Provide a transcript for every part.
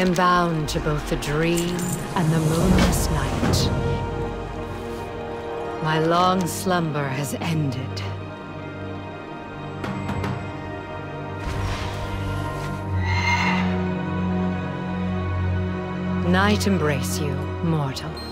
I am bound to both the dream and the moonless night. My long slumber has ended. Night embrace you, mortal.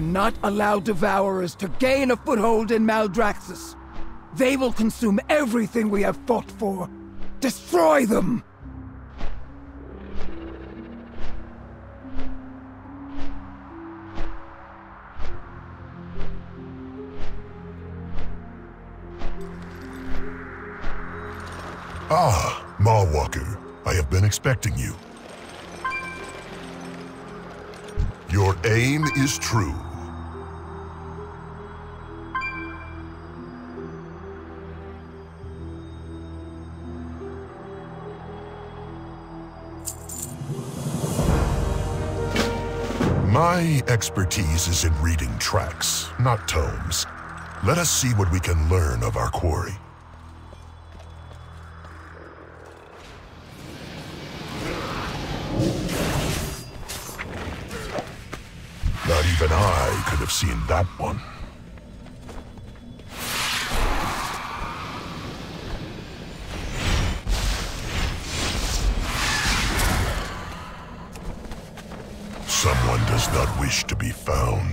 Cannot allow Devourers to gain a foothold in Maldraxxus. They will consume everything we have fought for. Destroy them! Ah, Maw Walker. I have been expecting you. Your aim is true. My expertise is in reading tracks, not tomes. Let us see what we can learn of our quarry. Not even I could have seen that one. Found.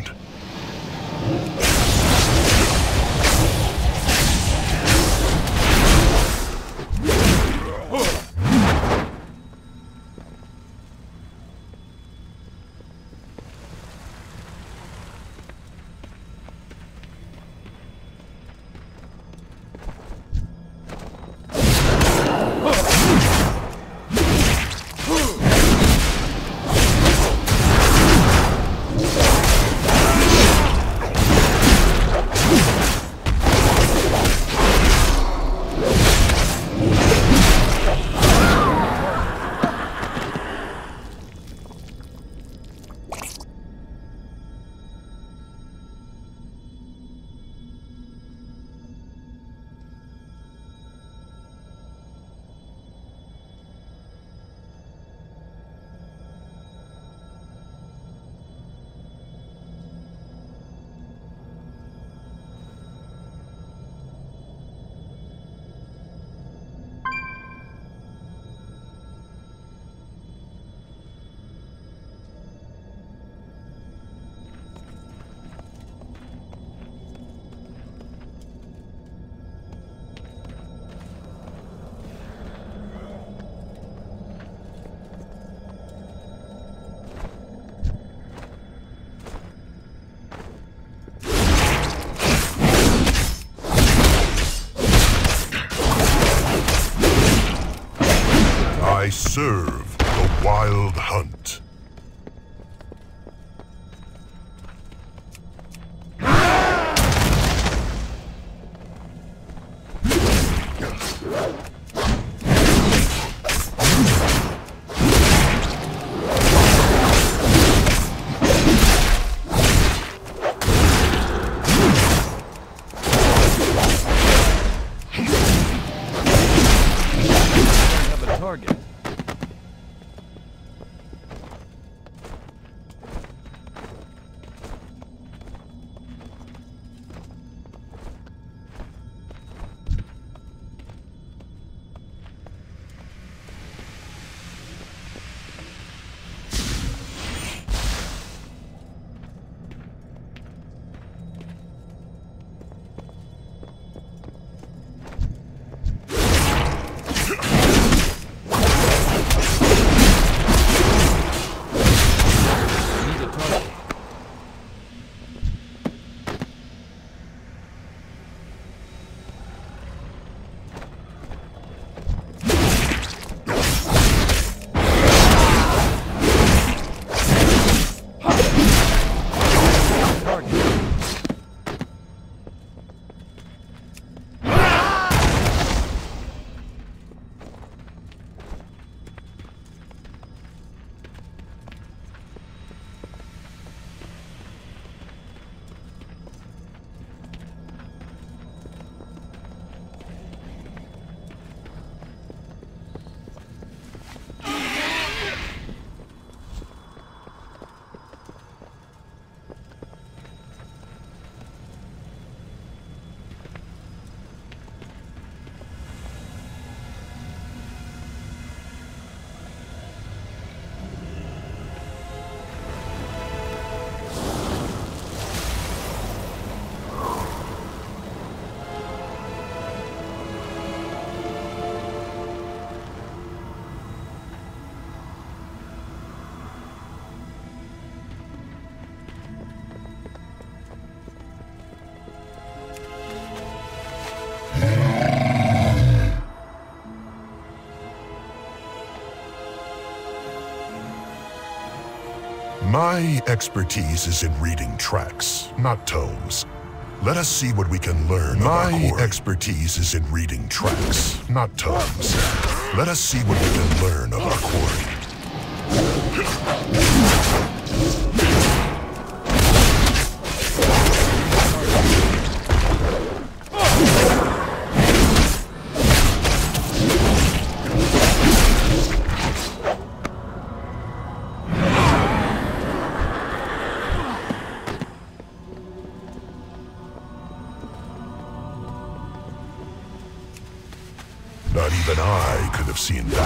Expertise is in reading tracks, not tomes. Let us see what we can learn My expertise is in reading tracks, not tomes. Let us see what we can learn of our quarry. I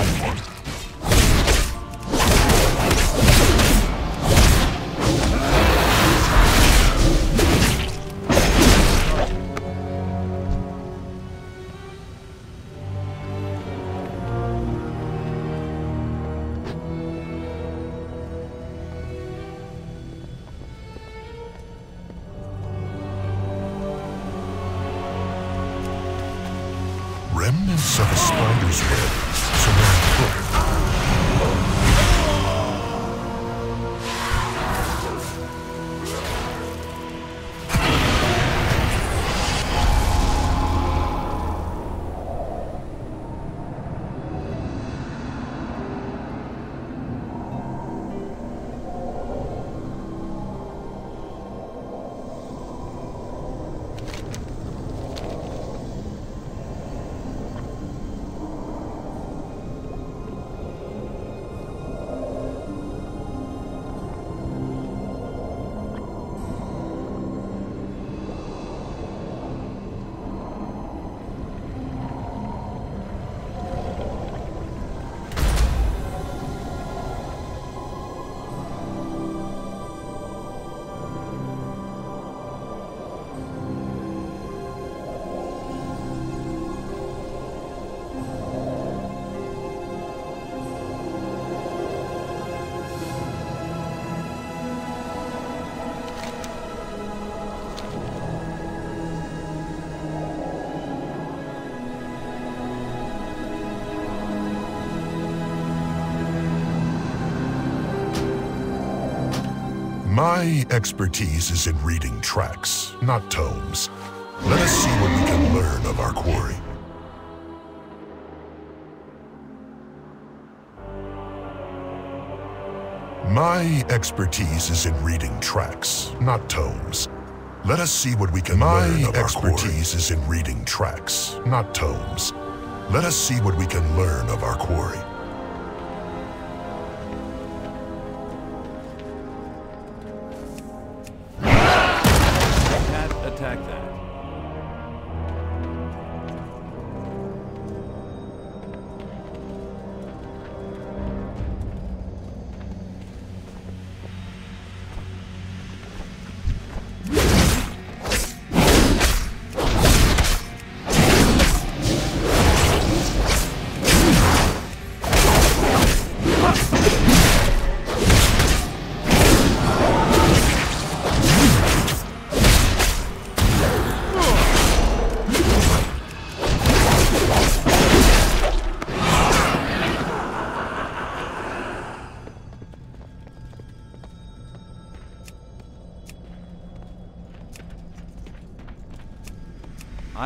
My expertise is in reading tracks, not tomes. Let us see what we can learn of our quarry. My expertise is in reading tracks, not tomes. Let us see what we can My learn of expertise is in reading tracks, not tomes. Let us see what we can learn of our quarry.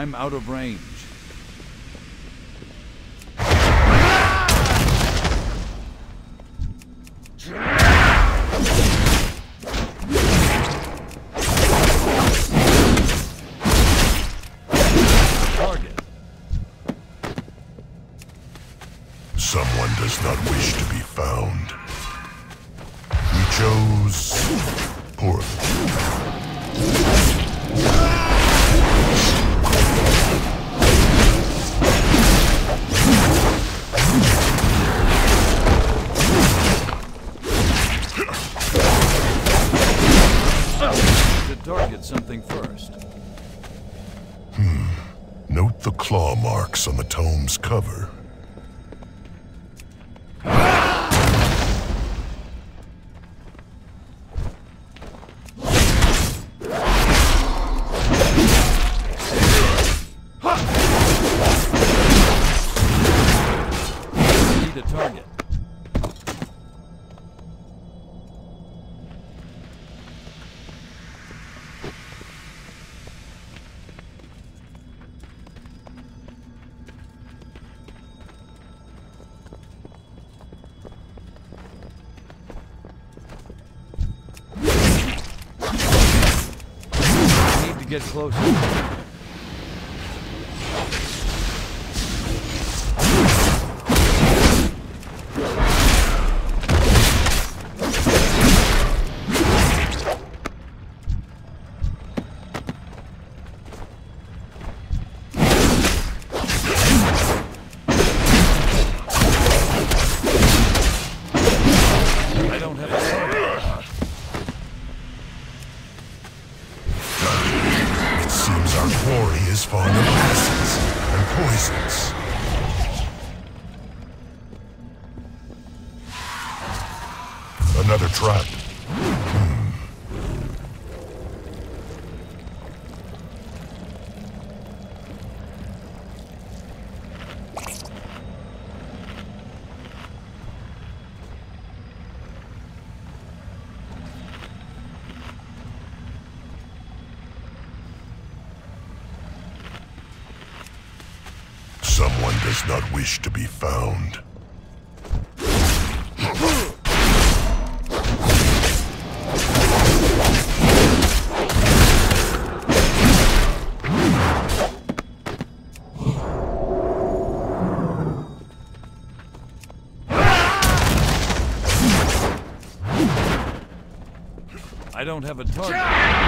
I'm out of range. Target. Someone does not wish to be found. We chose poorly. Something first. Hmm. Note the claw marks on the tome's cover. Closer. To be found. I don't have a target.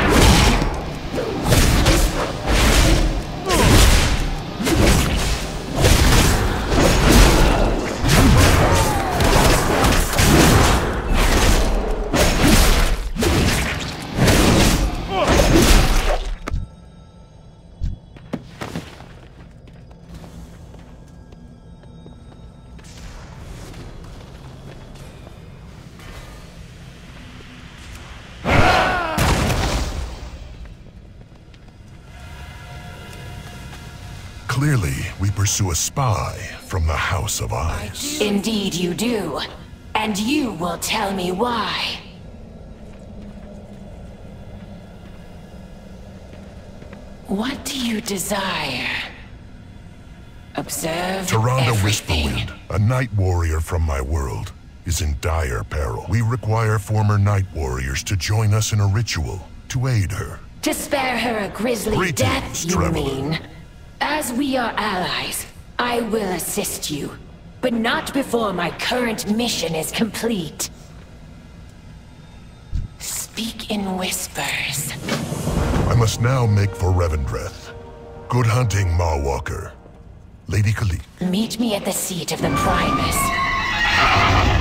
Clearly, we pursue a spy from the House of Eyes. Indeed you do. And you will tell me why. What do you desire? Observe everything. Whisperwind, a night warrior from my world, is in dire peril. We require former night warriors to join us in a ritual to aid her. To spare her a grisly Greetings, death, you traveler. mean? As we are allies, I will assist you. But not before my current mission is complete. Speak in whispers. I must now make for Revendreth. Good hunting, Mawwalker. Lady Kalik. Meet me at the seat of the Primus.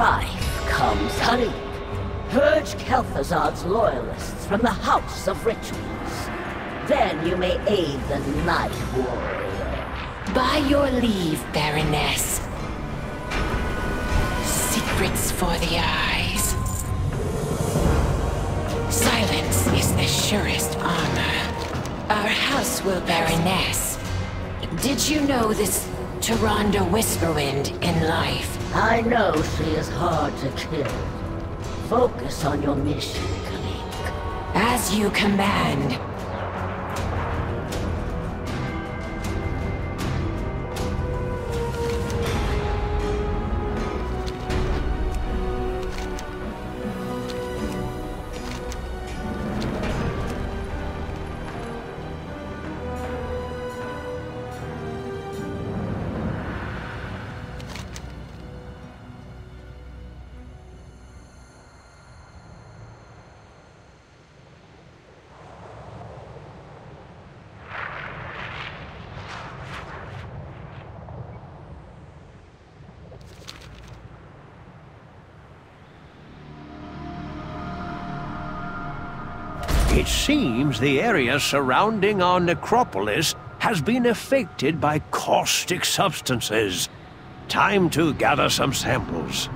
Strife comes honey. Purge Kel'Thuzad's loyalists from the House of Rituals. Then you may aid the Night Warrior. By your leave, Baroness. Secrets for the eyes. Silence is the surest armor. Our house will, Baroness. Did you know this Tyrande Whisperwind in life? I know she is hard to kill. Focus on your mission, Kalik. As you command. Seems the area surrounding our necropolis has been affected by caustic substances. Time to gather some samples.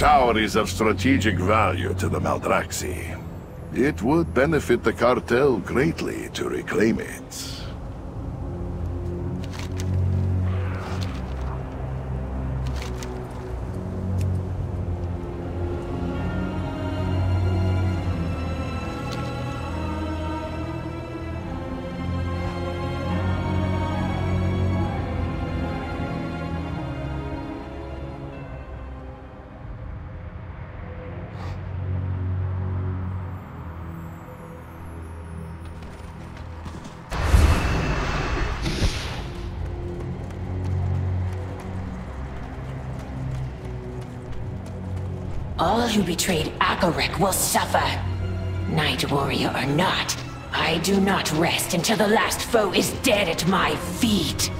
Tower is of strategic value to the Maldraxxi. It would benefit the cartel greatly to reclaim it. Betrayed will suffer. Night Warrior or not, I do not rest until the last foe is dead at my feet.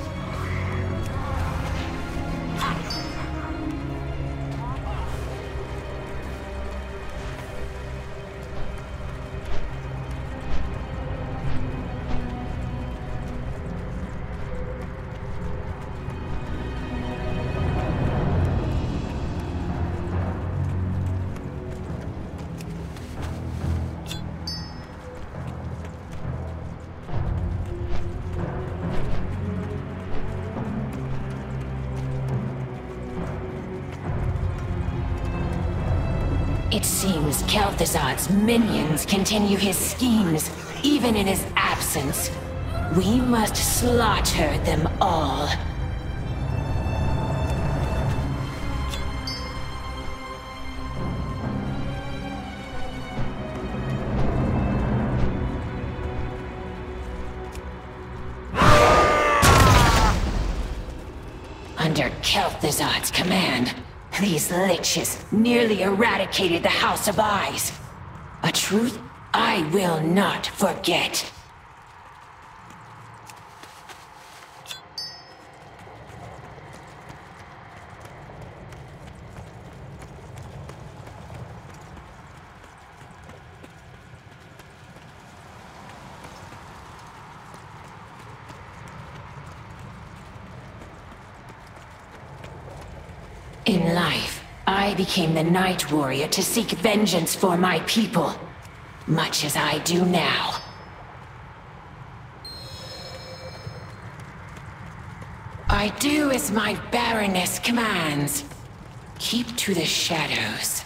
It seems Kel'Thuzad's minions continue his schemes, even in his absence. We must slaughter them all. Under Kel'Thuzad's command, these liches nearly eradicated the House of Eyes. A truth I will not forget. In life, I became the Night Warrior to seek vengeance for my people, much as I do now. I do as my Baroness commands. Keep to the shadows.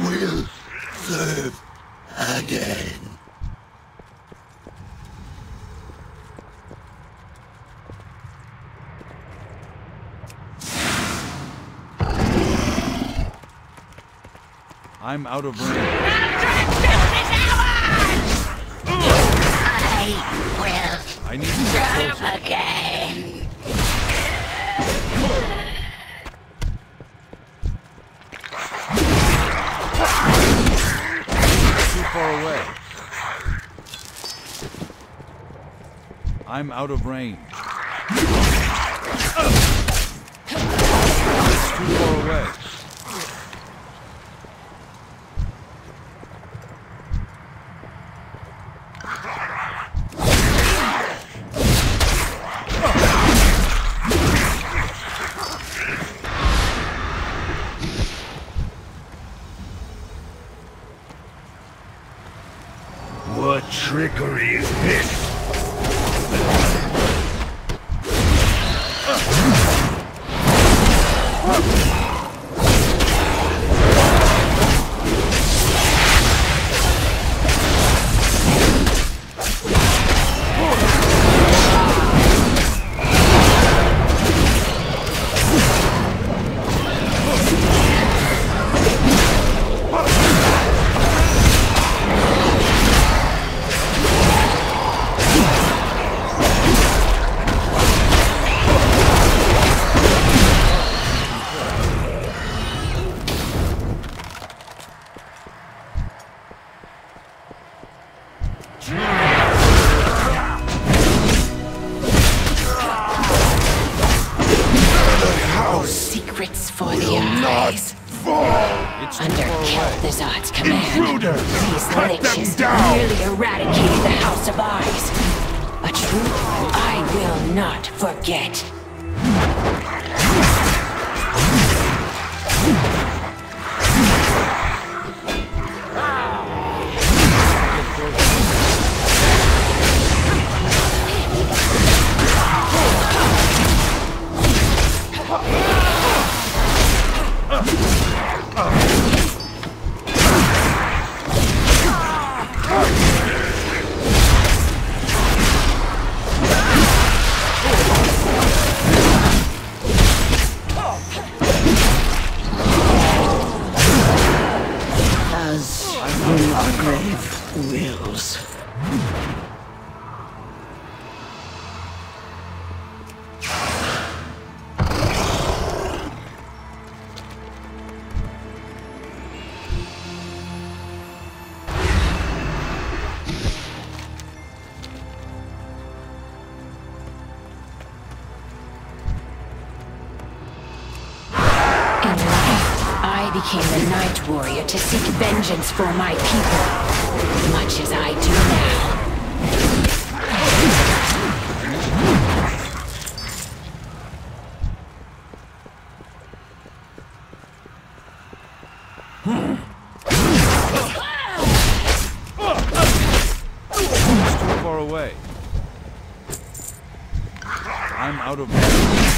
Will serve again. I'm out of range. Will I need to get closer. again. Too far away. I'm out of range. Too far away. to seek vengeance for my people, much as I do now. Too far away. I'm out of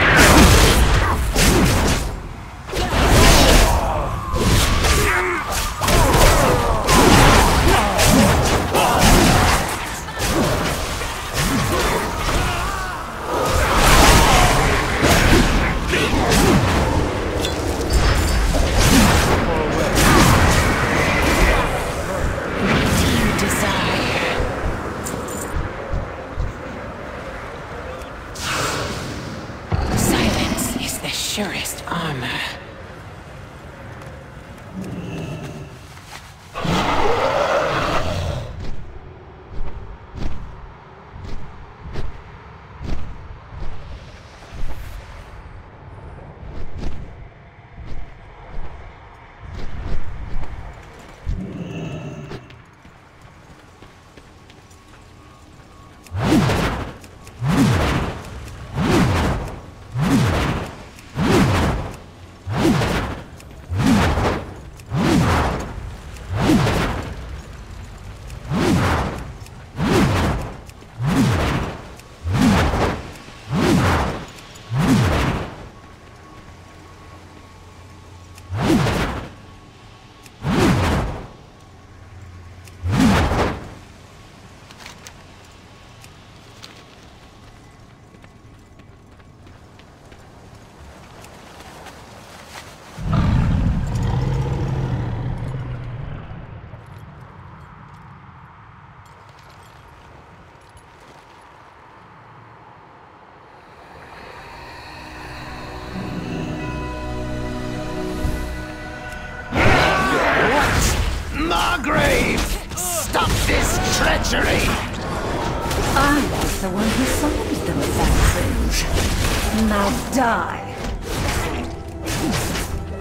Die.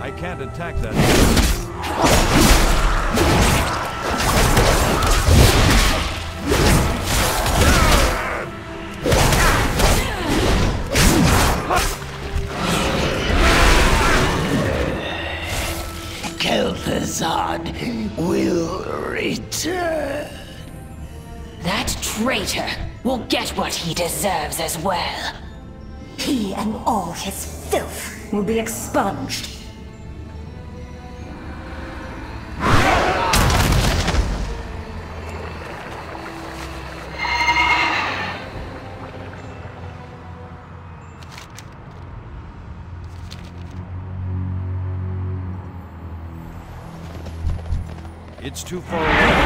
I can't attack that. Kel'Thuzad will return. That traitor will get what he deserves as well. He and all his filth will be expunged. It's too far away.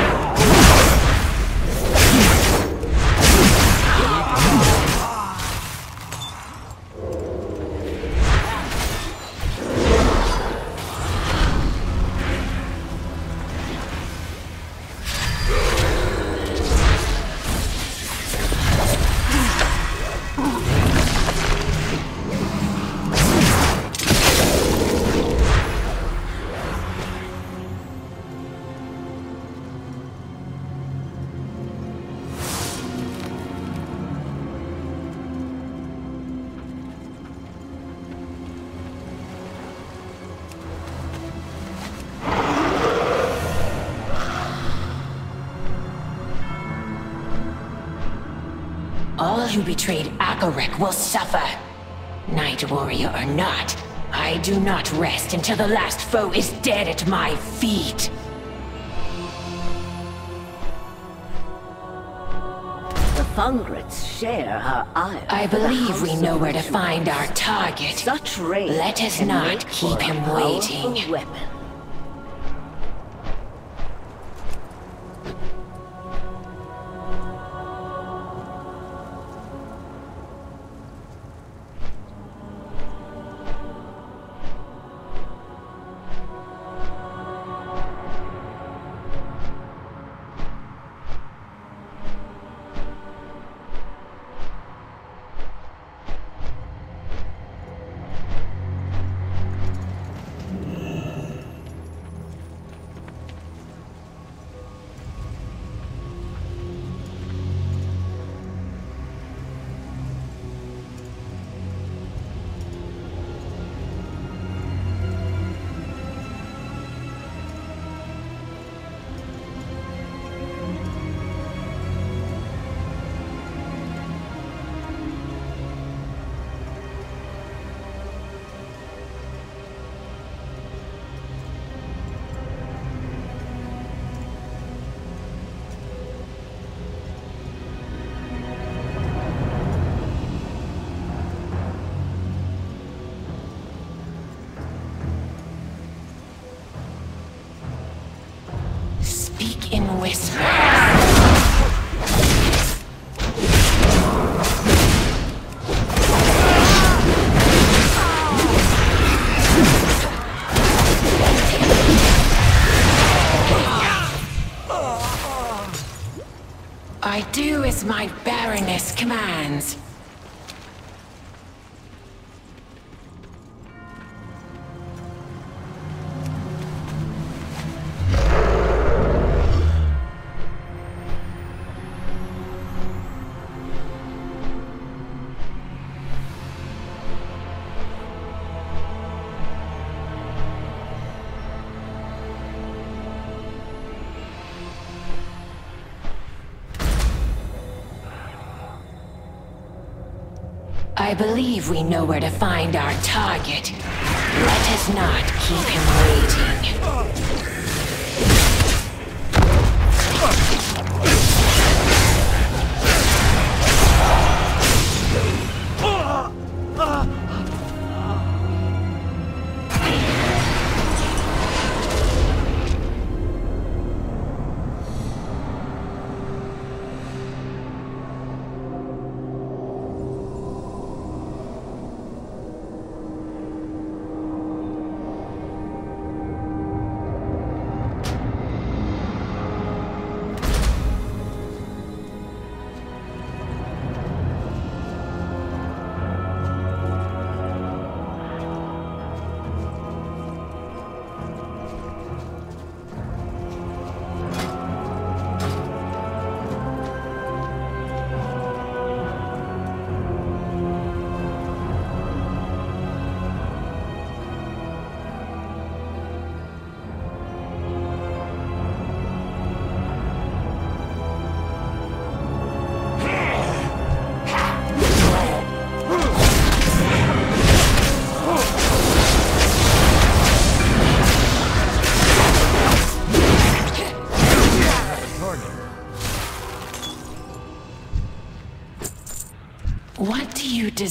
Betrayed Agarek will suffer. Night Warrior or not, I do not rest until the last foe is dead at my feet. The Fungrets share our ire. I believe we know where to find our target. Such rage Let us not keep him waiting. Weapon. My Baroness commands. I believe we know where to find our target. Let us not keep him waiting.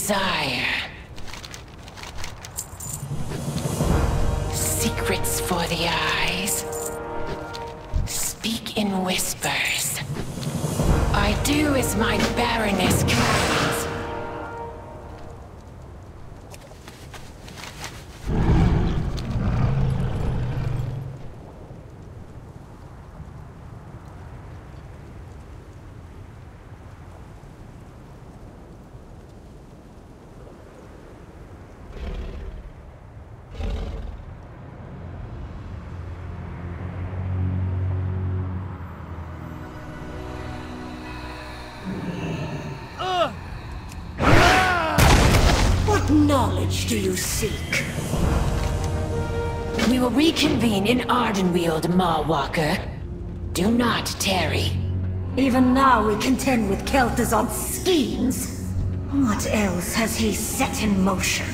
Desire. Secrets for the eyes. Speak in whispers. I do as my Baroness commands. Do you seek? We will reconvene in Ardenweald, Maw Walker. Do not tarry. Even now we contend with Kel'Thuzad's schemes. What else has he set in motion?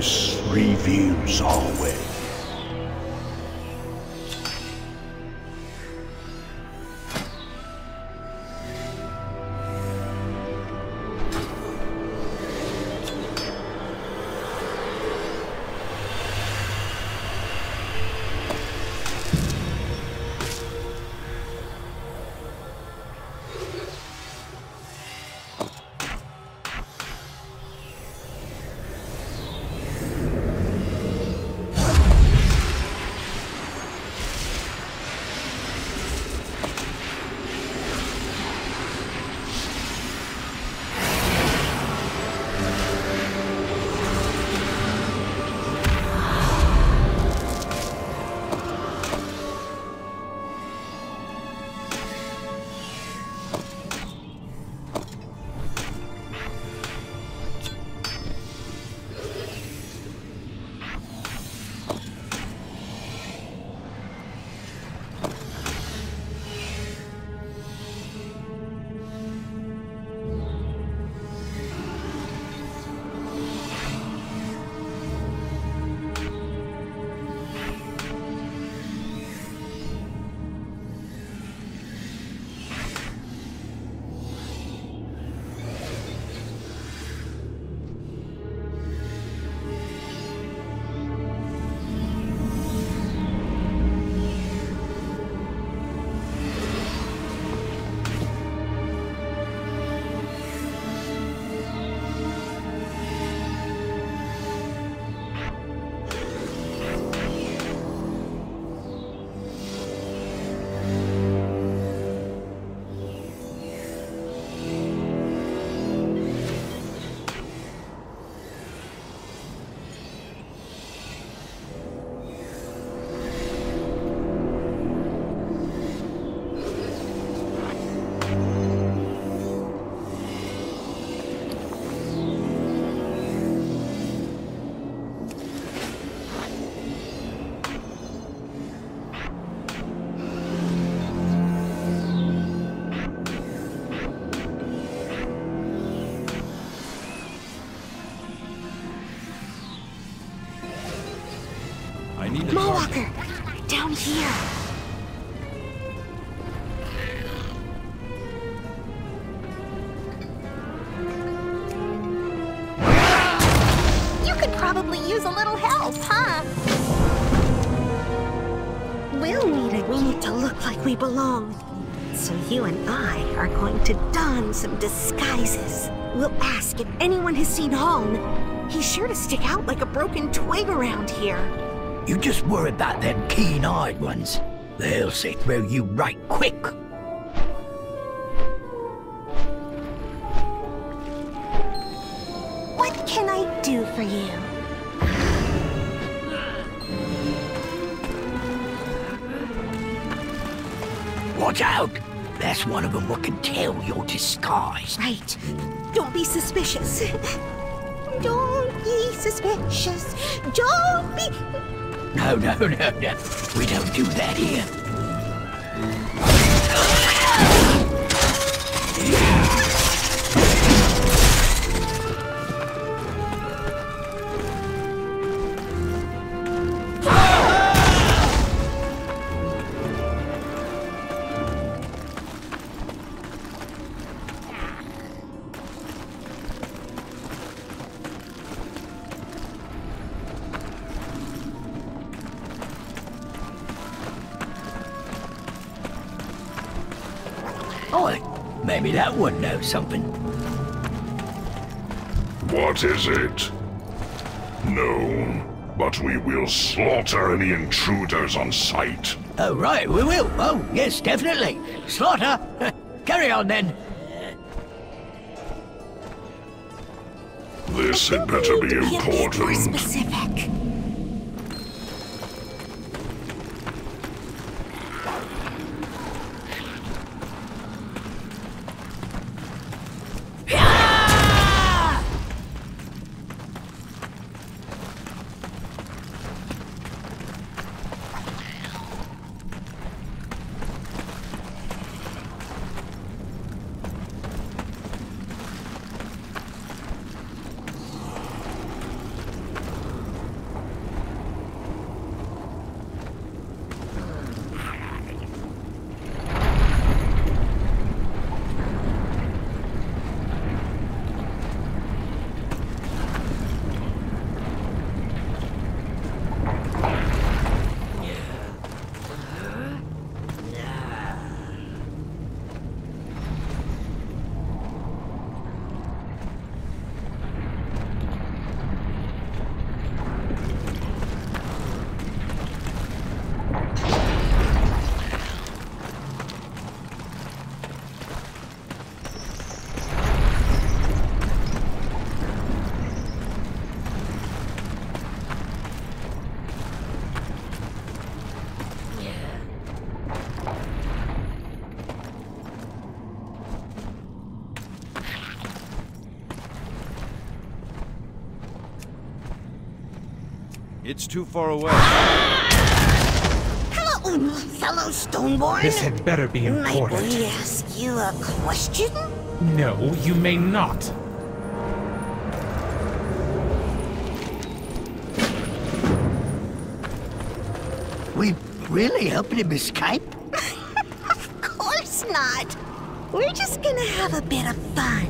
Reveals our you and I are going to don some disguises. We'll ask if anyone has seen Holm. He's sure to stick out like a broken twig around here. You just worry about them keen-eyed ones. They'll see through you right quick. Tell you're disguised. Right. Don't be suspicious. Don't be suspicious. Don't be... No, no, no, no. We don't do that here. Something. What is it? No, but we will slaughter any intruders on sight. Oh, right, we will. Oh, yes, definitely. Slaughter. Carry on, then. This had better be Be more important. specific. It's too far away. Hello, fellow Stoneborn. This had better be Might important. we ask you a question? No, you may not. We really helping him escape? Of course not. We're just gonna have a bit of fun.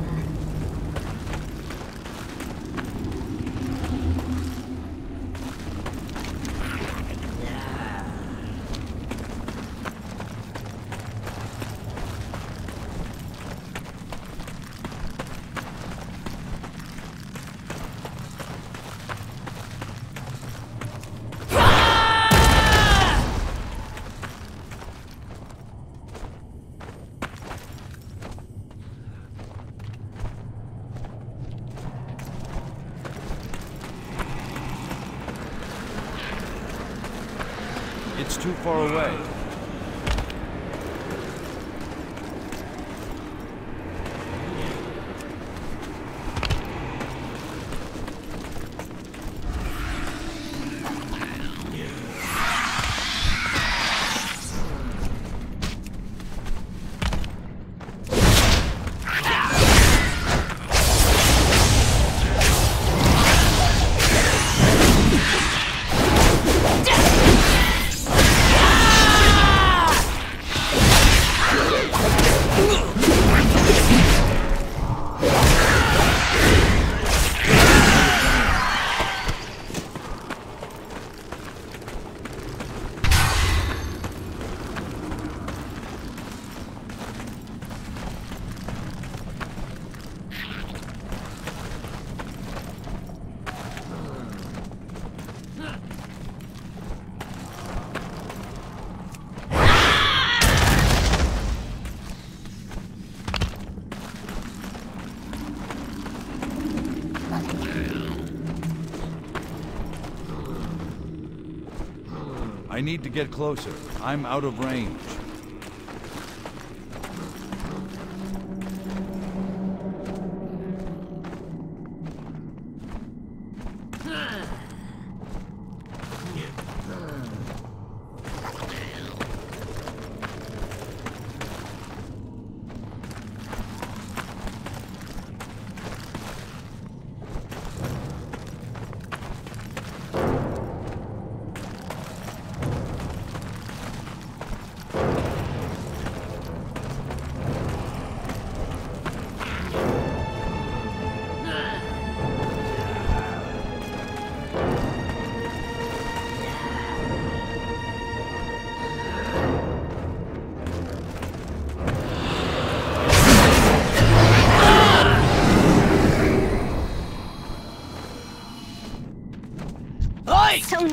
I need to get closer. I'm out of range.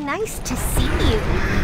Nice to see you.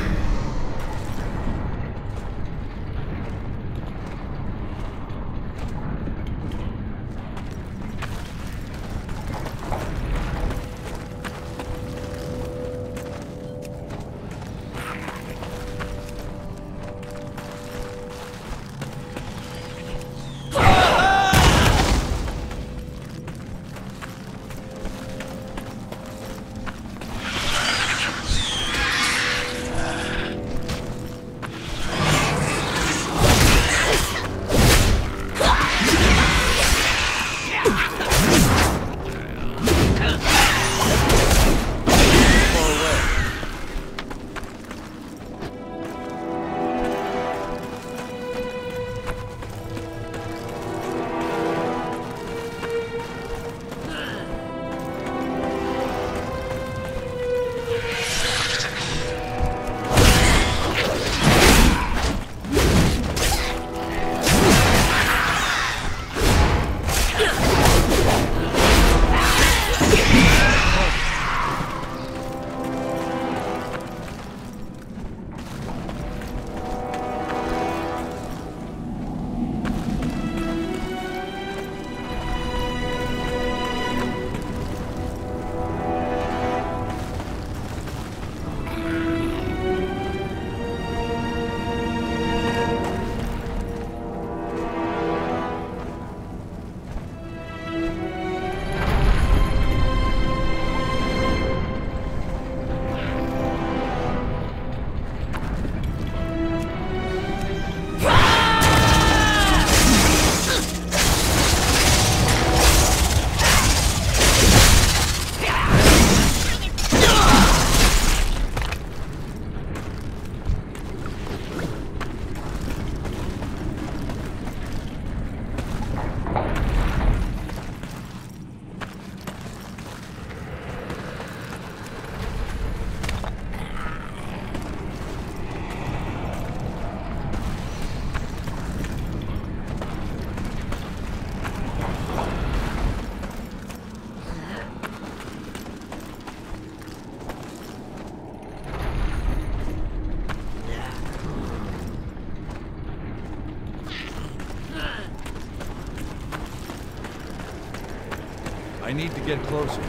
Need to get closer.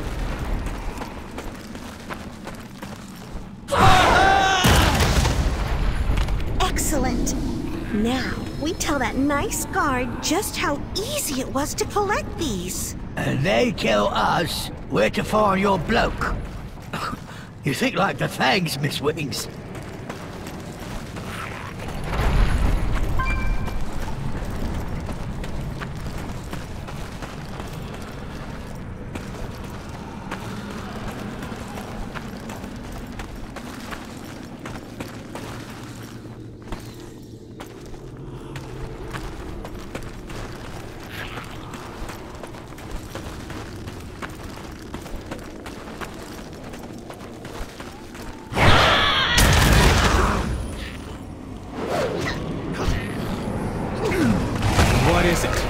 Excellent. Now, we tell that nice guard just how easy it was to collect these. And they tell us where to find your bloke. you think like the fangs, Miss Wings. What is it?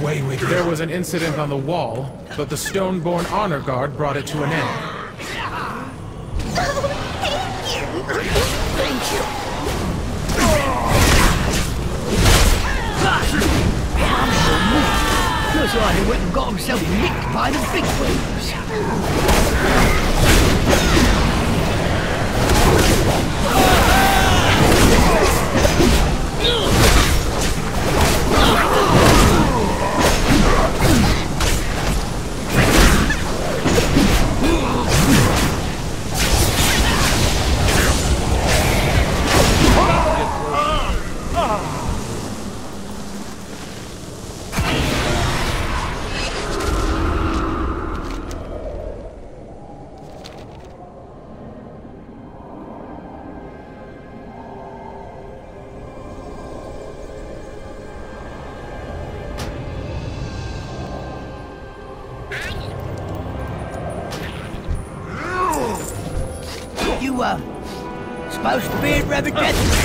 Away with it. There was an incident on the wall, but the Stoneborn Honor Guard brought it to an end. Supposed to be in Revendreth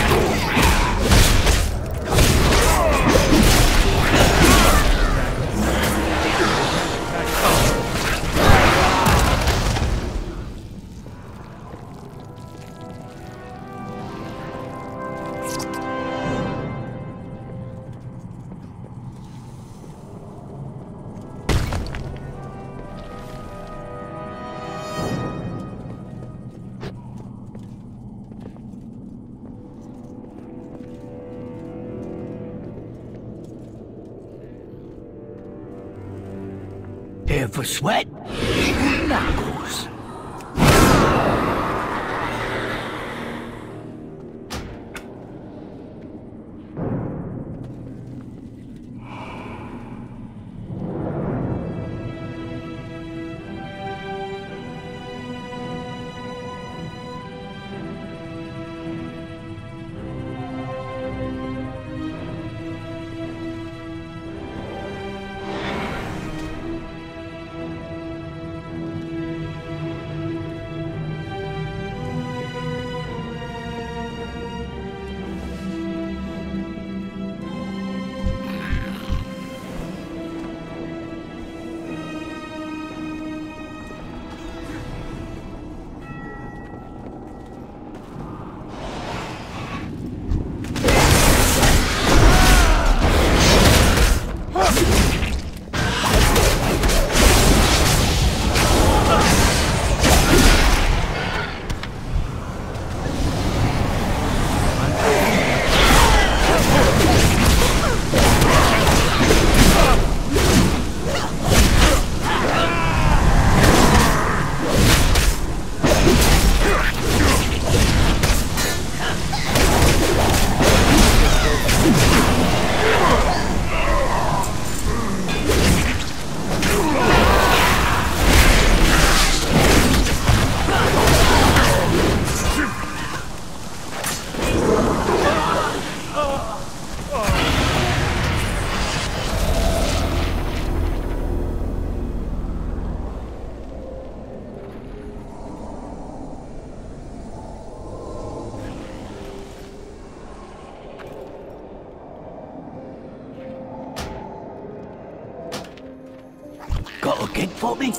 for me?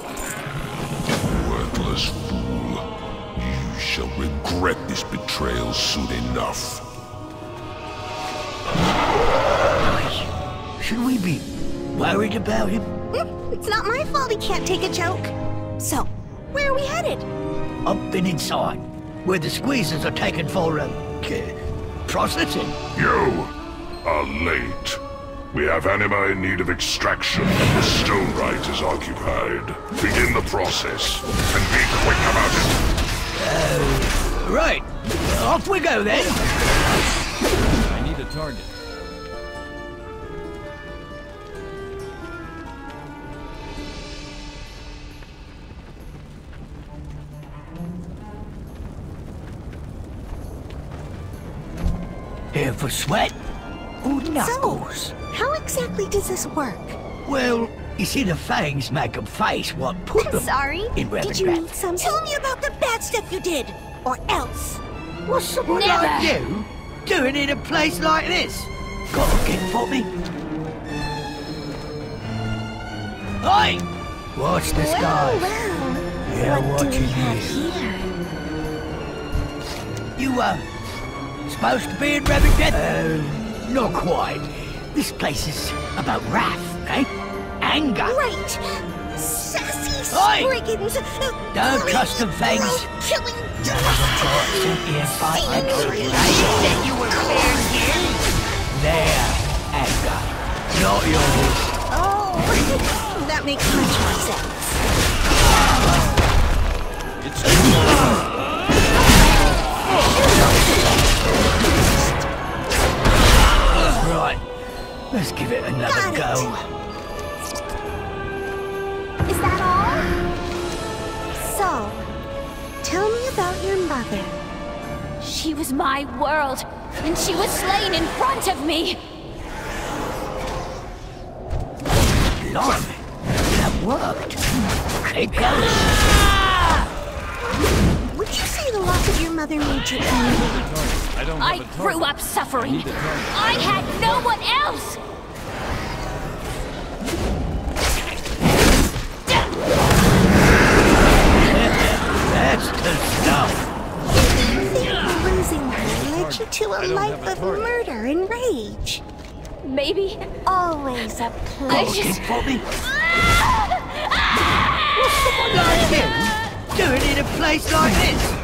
Worthless fool. You shall regret this betrayal soon enough. Should we be worried about him? It's not my fault he can't take a joke. So, where are we headed? Up and inside, where the squeezers are taken for, um, uh, processing. You are late. We have anima in need of extraction. The Stonewright is occupied. Begin the process, and be quick about it. Uh, right. Off we go then. I need a target. Here for sweat or knuckles? So, how exactly does this work? Well, you see the fangs make 'em face what put I'm them sorry. in Did you need some? Tell me about the bad stuff you did, or else. What's someone Never. like you doing in a place like this? Got a gift for me? Oi! Watch the skies. Yeah, what do watching we have you. here? You, uh, supposed to be in Revendreth? Uh, not quite. This place is about wrath, eh? Anger. Right. Sassy Oi! spriggans. Don't trust them things. Killing. Sit here, fight like a. Said you were fair here. There, anger. Not yours. Oh, that makes much more sense. It's Let's give it another Got it. go. Is that all? So, tell me about your mother. She was my world, and she was slain in front of me. Blimey, that worked. Keep going. Would you say the loss of your mother made you angry? I don't I have a grew up suffering. need. I had no one else. That's the stuff. Losing her led you to a life of murder and rage. Maybe. Always a I pleasure. just. For me. Ah! What's someone like you doing in a place like this?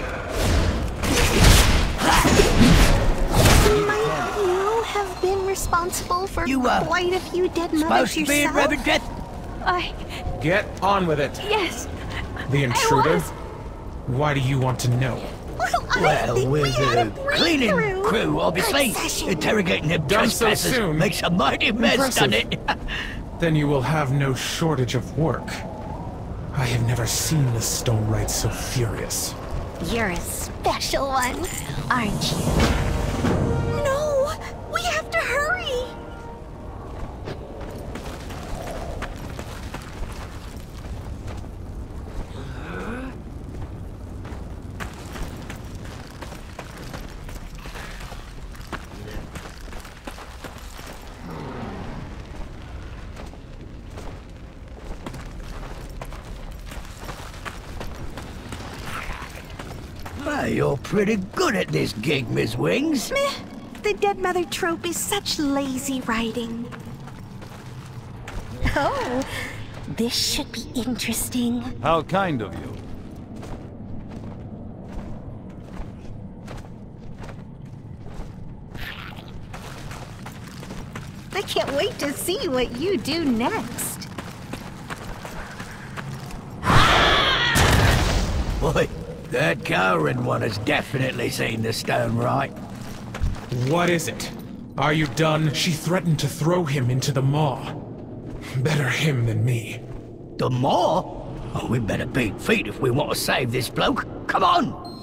Might you have been responsible for You, uh, quite a few dead mothers Supposed to be in yourself? Revendreth? I. Get on with it. Yes. The intruder? was. Why do you want to know? Well, Well, think we with a the cleaning crew, obviously. Good. Interrogating them Done so trespassers soon. makes a mighty mess, Impressive. doesn't it? Then you will have no shortage of work. I have never seen the Stone Knight so furious. You're a special one, aren't you? Pretty good at this gig, Miss Wings. Meh. The dead mother trope is such lazy writing. Oh, this should be interesting. How kind of you. I can't wait to see what you do next. That cowering one has definitely seen the Stonewright. What is it? Are you done? She threatened to throw him into the maw. Better him than me. The maw? Oh, we better beat feet if we want to save this bloke. Come on!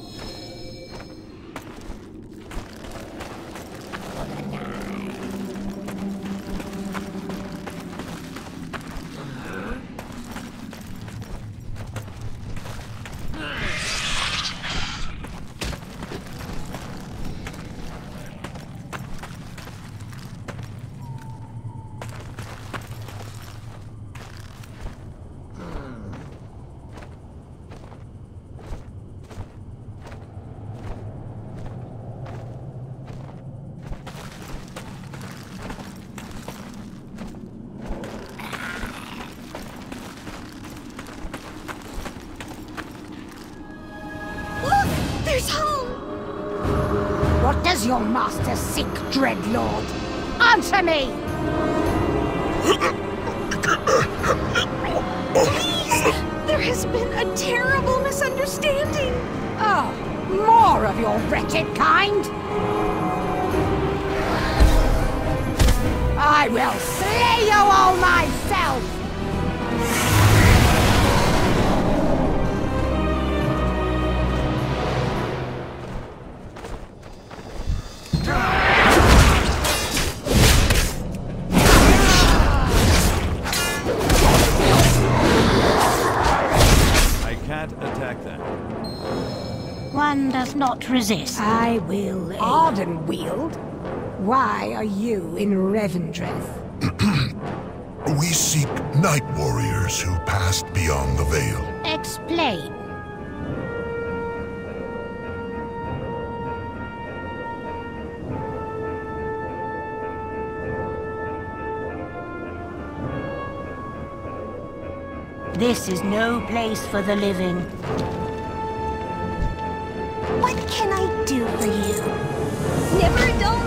Will slay you all myself! I can't attack that. One does not resist. I will Ardenweald. Why are you in Revendreth? We seek night warriors who passed beyond the veil. Explain. This is no place for the living. What can I do for you? Never a dull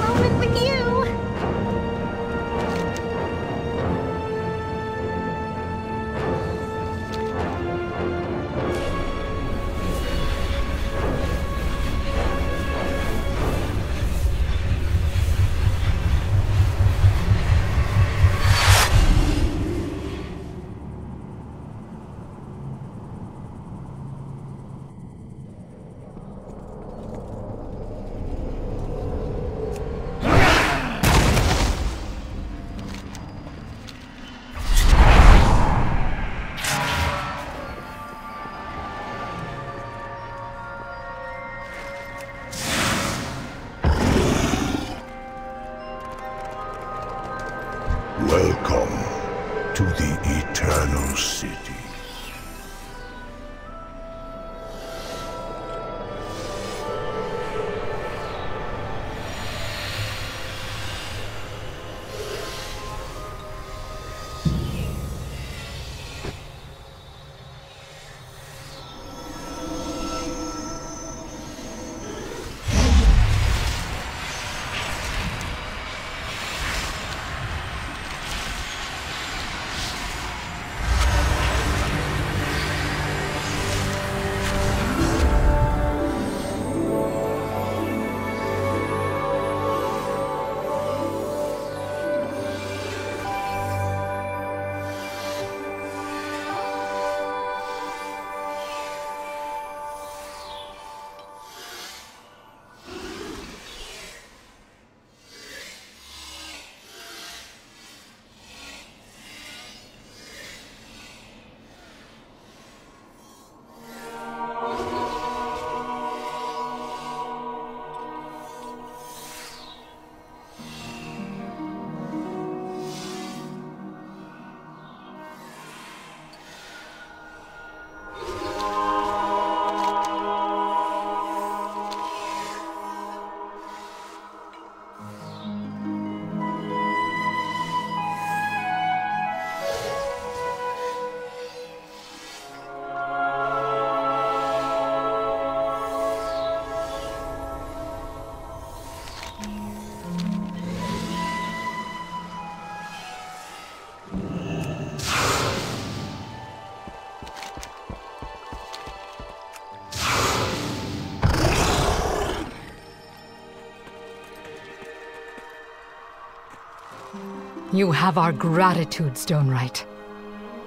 You have our gratitude, Stonewright.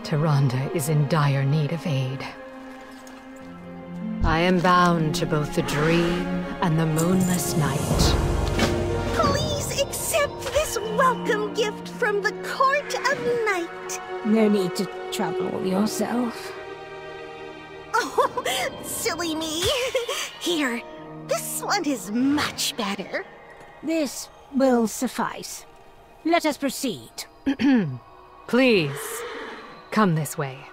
Tyrande is in dire need of aid. I am bound to both the dream and the moonless night. Please accept this welcome gift from the Court of Night. No need to trouble yourself. Oh, silly me. Here, this one is much better. This will suffice. Let us proceed. Please, come this way.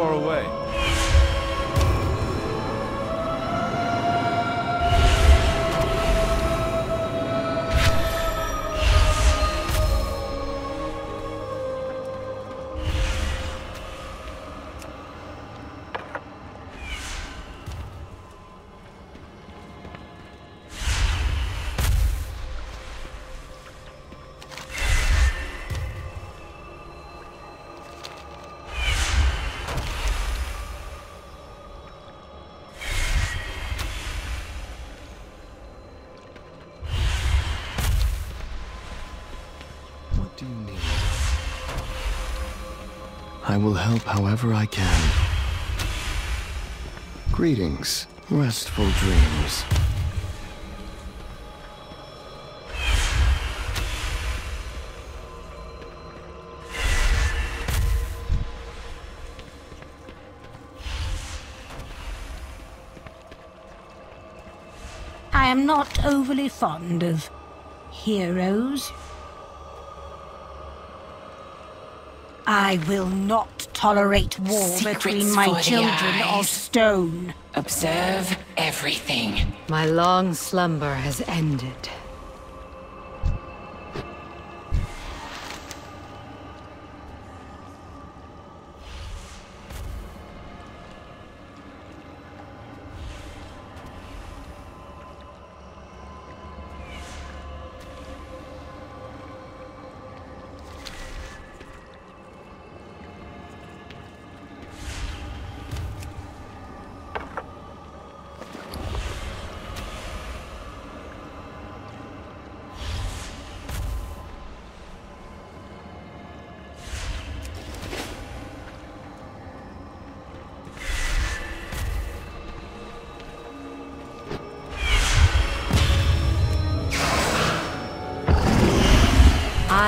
Far away. I will help however I can. Greetings, restful dreams. I am not overly fond of heroes. I will not tolerate war Secrets between my for the children of stone. Observe everything. My long slumber has ended.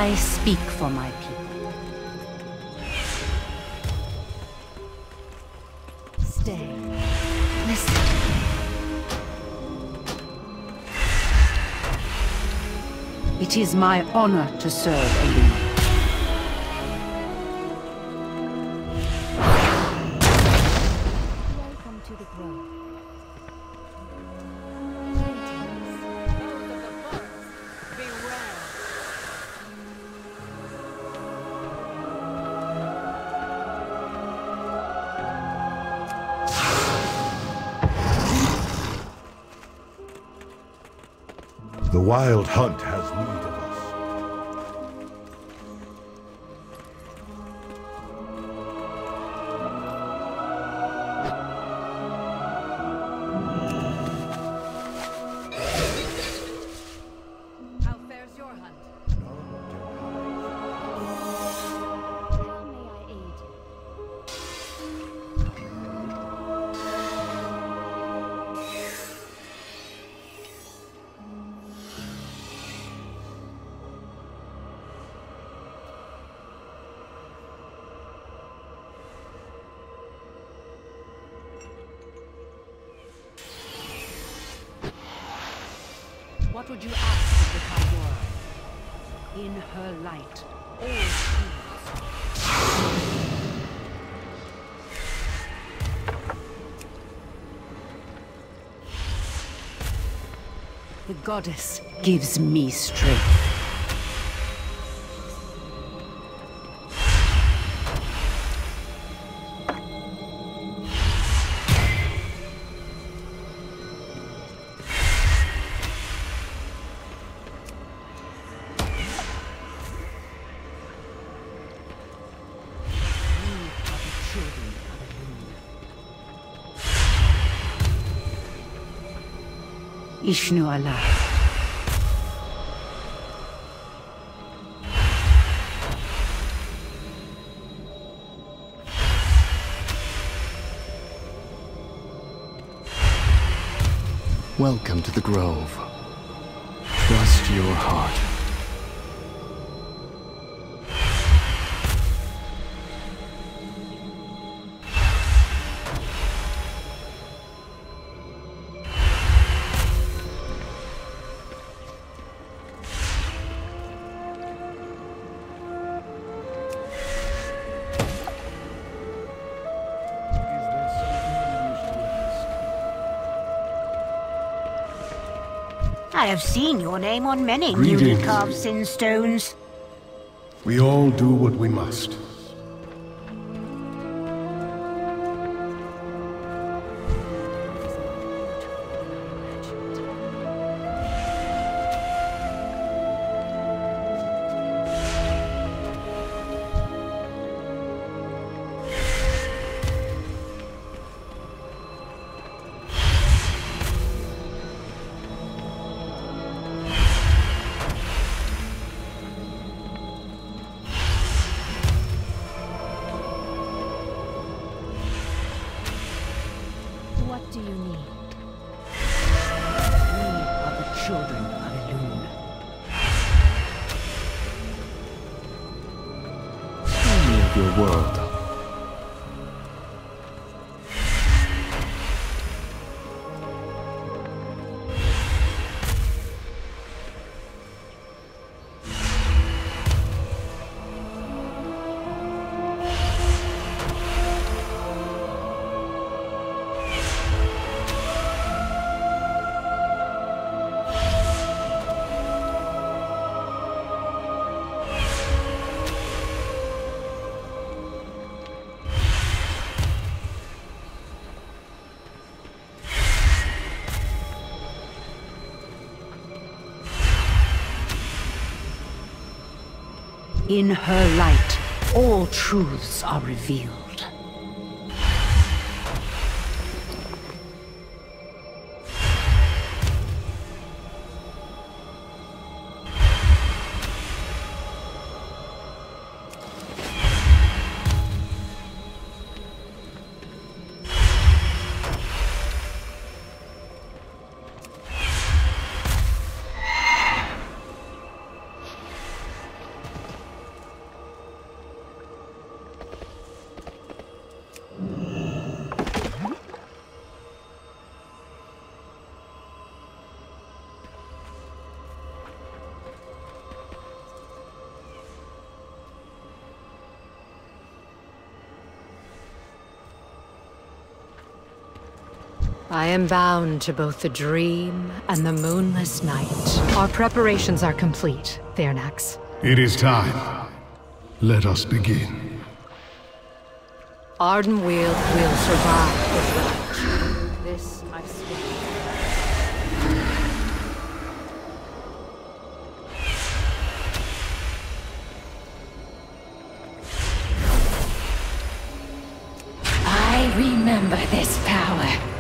I speak for my people. Stay. Listen. It is my honor to serve Eluna. Wild Hunt goddess gives me strength. Ishnu-alah. Welcome to the Grove. Trust your heart. I have seen your name on many newly carved sin stones. We all do what we must. In her light, all truths are revealed. Am bound to both the dream and the moonless night. Our preparations are complete, Thernax. It is time. Let us begin. Ardenweald will survive his revenge. This I swear. I remember this power.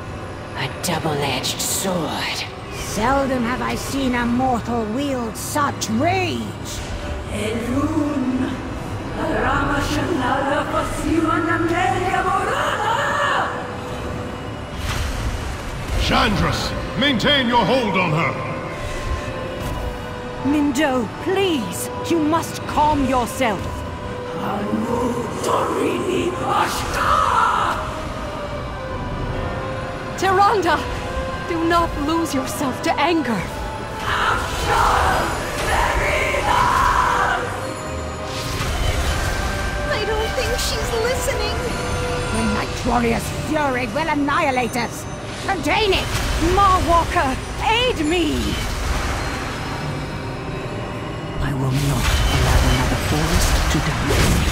A double-edged sword. Seldom have I seen a mortal wield such rage. Elun, Ramashanara Pasiwana Morana! Shandris, maintain your hold on her. Mindo, please, you must calm yourself. Anu Torini Ashka! Tyrande! Do not lose yourself to anger. I don't think she's listening. The Night Warrior's fury will annihilate us. Contain it! Maw Walker, aid me! I will not allow another forest to die.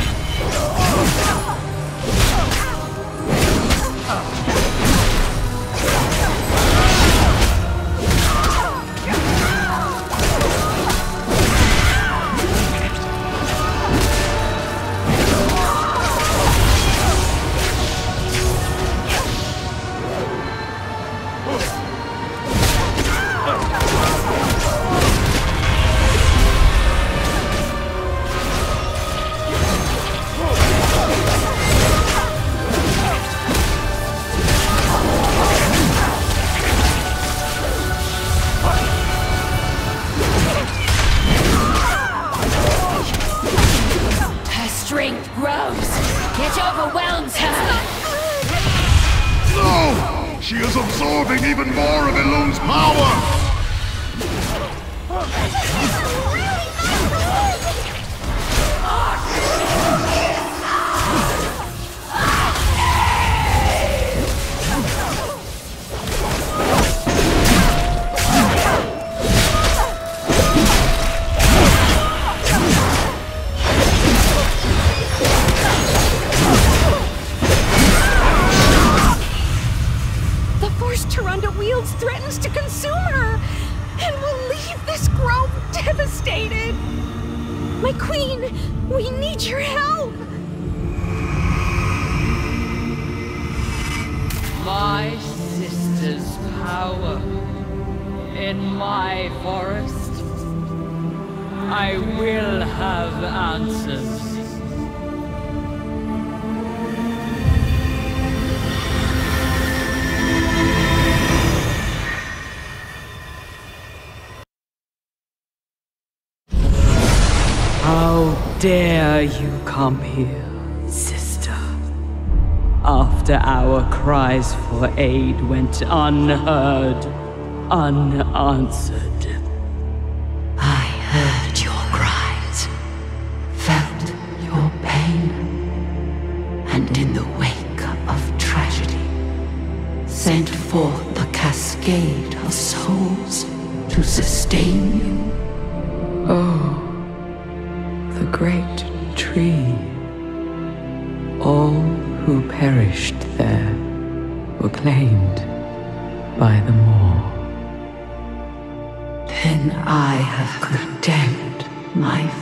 Dare you come here, sister? After our cries for aid went unheard, unanswered. I heard your cries, felt your pain, and in the wake of tragedy, sent forth a cascade of souls to sustain my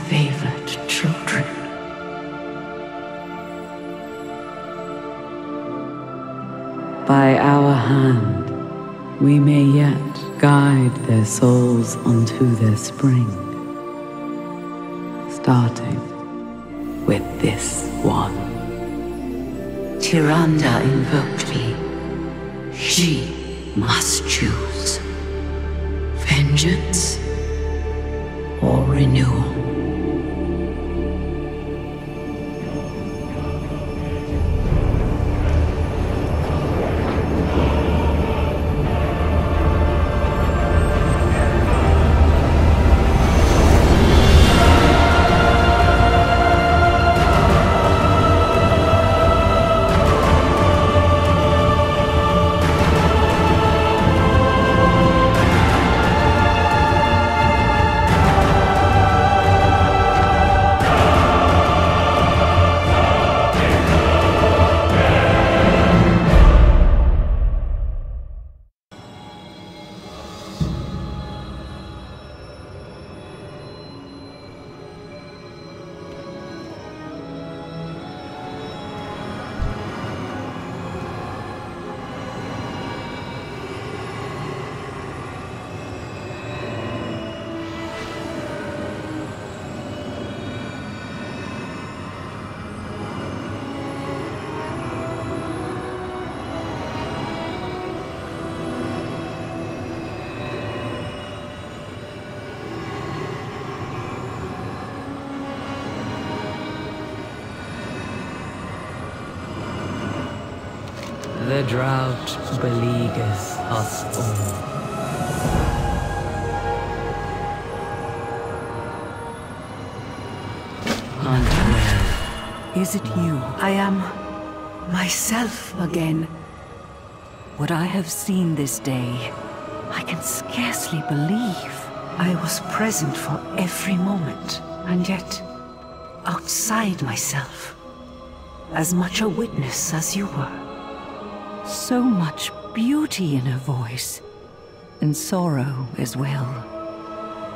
Is it you? I am myself again. What I have seen this day, I can scarcely believe. I was present for every moment, and yet outside myself. As much a witness as you were. So much beauty in her voice, and sorrow as well.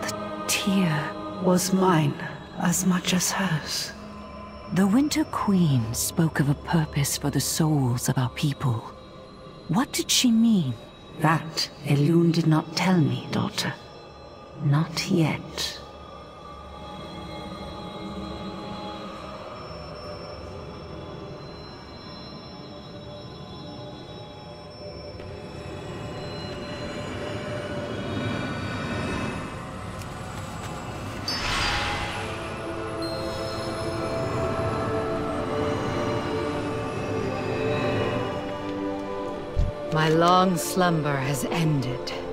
The tear was mine as much as hers. The Winter Queen spoke of a purpose for the souls of our people. What did she mean? That Elune did not tell me, daughter. Not yet. Long slumber has ended.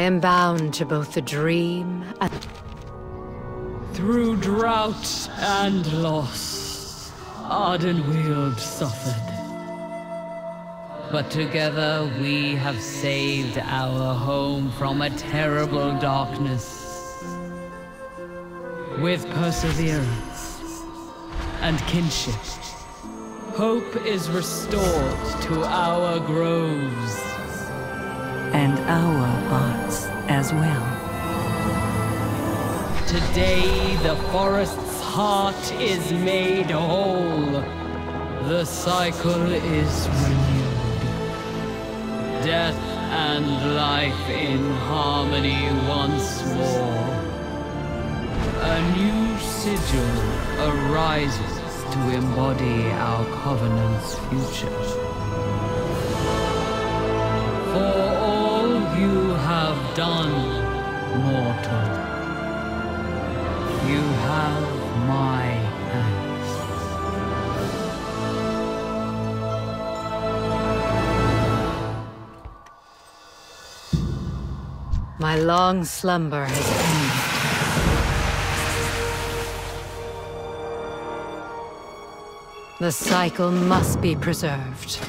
Am bound to both the dream and... Through drought and loss, Ardenweald suffered. But together we have saved our home from a terrible darkness. With perseverance and kinship, Hope is restored to our groves. And our hearts as well. Today, the forest's heart is made whole. The cycle is renewed. Death and life in harmony once more. A new sigil arises to embody our Covenant's future. For you have done, mortal, you have my thanks. My long slumber has ended. The cycle must be preserved.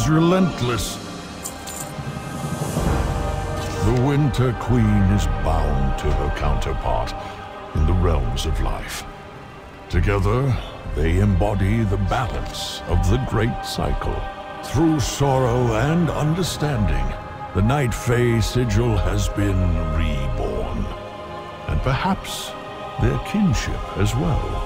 Is relentless. The Winter Queen is bound to her counterpart in the realms of life. Together, they embody the balance of the Great Cycle. Through sorrow and understanding, the Night Fae sigil has been reborn. And perhaps their kinship as well.